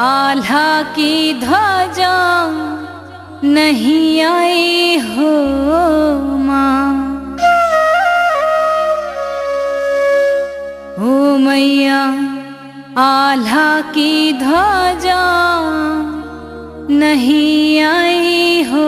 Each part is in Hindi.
आल्हा की ध्वजा नहीं आई हो माँ। ओ मैया, आल्हा की ध्वजा नहीं आई हो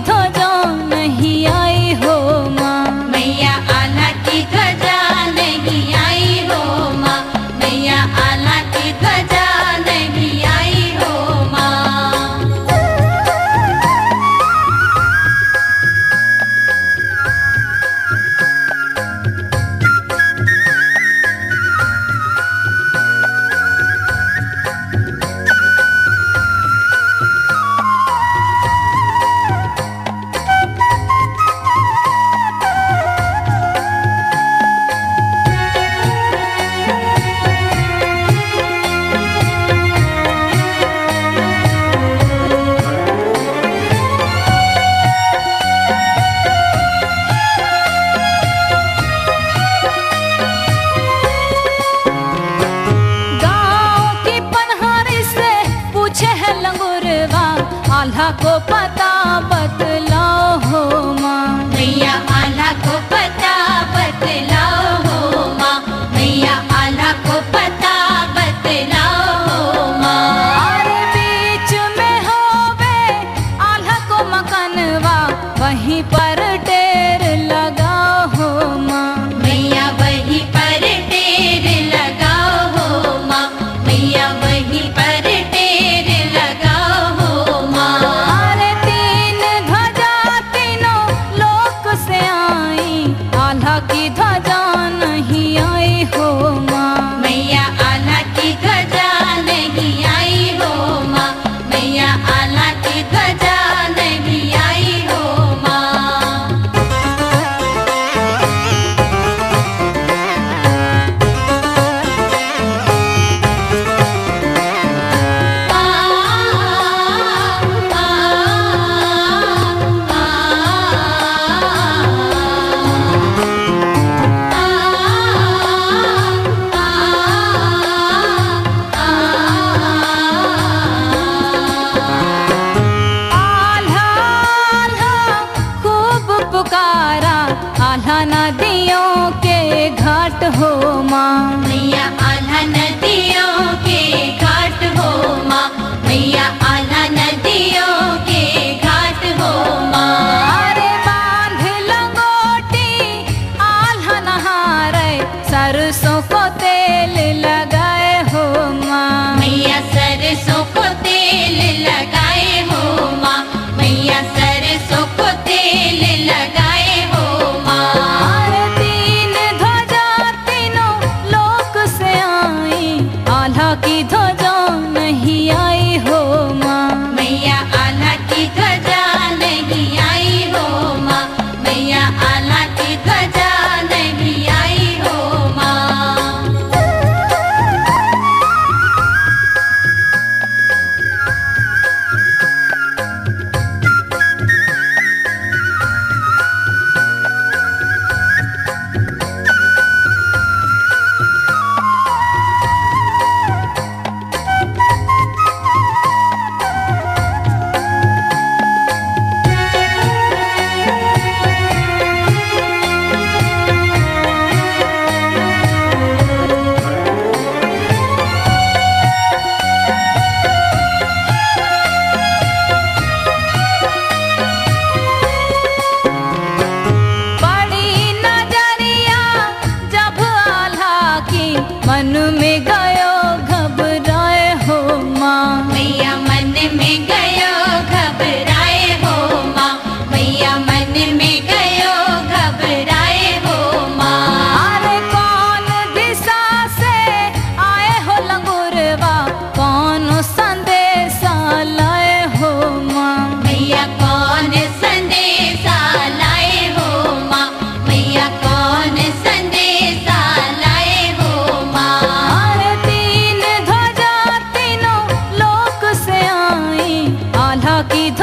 他 आधा को पता बतलाओ हो माँ। भैया आधा को पता बतलाओ हो माँ। भैया आधा को पता बतलाओ हो माँ बीच में हो होवे आधा को मकनवा वहीं पर मैया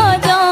我就